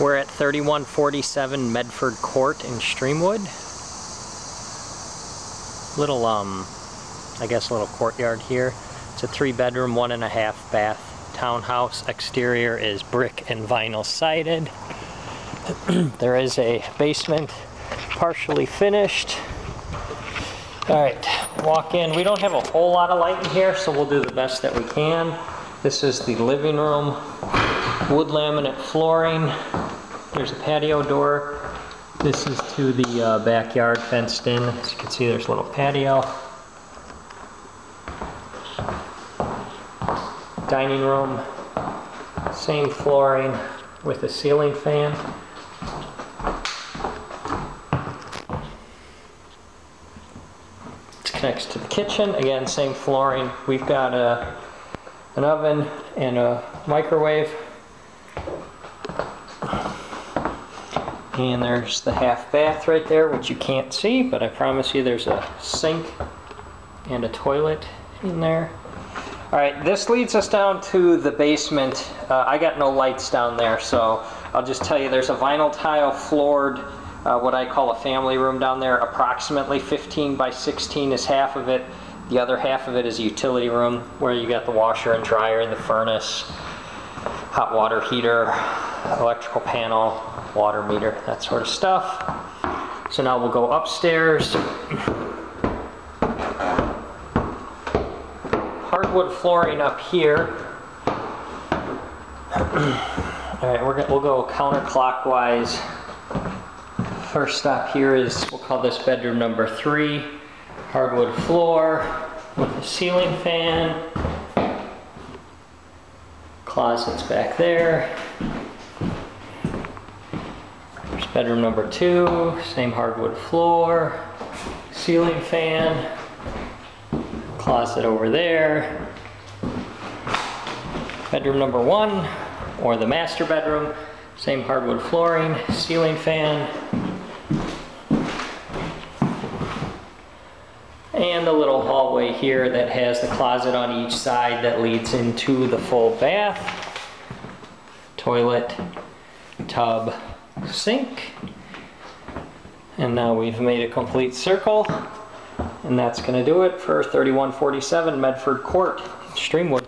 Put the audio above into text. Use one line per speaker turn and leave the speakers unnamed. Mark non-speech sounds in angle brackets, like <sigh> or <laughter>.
We're at 3147 Medford Court in Streamwood. Little, um, I guess a little courtyard here. It's a three bedroom, one and a half bath townhouse. Exterior is brick and vinyl sided. <clears throat> there is a basement partially finished. All right, walk in. We don't have a whole lot of light in here, so we'll do the best that we can. This is the living room, wood laminate flooring. There's a patio door. This is to the uh, backyard fenced in. As you can see, there's a little patio. Dining room, same flooring with a ceiling fan. It connects to the kitchen. Again, same flooring. We've got a, an oven and a microwave. And there's the half bath right there, which you can't see, but I promise you there's a sink and a toilet in there. All right, this leads us down to the basement. Uh, I got no lights down there, so I'll just tell you there's a vinyl tile floored, uh, what I call a family room down there. Approximately 15 by 16 is half of it. The other half of it is a utility room where you got the washer and dryer, the furnace, hot water heater, electrical panel, water meter, that sort of stuff. So now we'll go upstairs. Hardwood flooring up here. All right, we're gonna, we'll go counterclockwise. First stop here is, we'll call this bedroom number three. Hardwood floor with a ceiling fan. Closets back there. Bedroom number two, same hardwood floor, ceiling fan, closet over there. Bedroom number one, or the master bedroom, same hardwood flooring, ceiling fan, and the little hallway here that has the closet on each side that leads into the full bath, toilet, tub, sink. And now we've made a complete circle. And that's going to do it for 3147 Medford Court, Streamwood.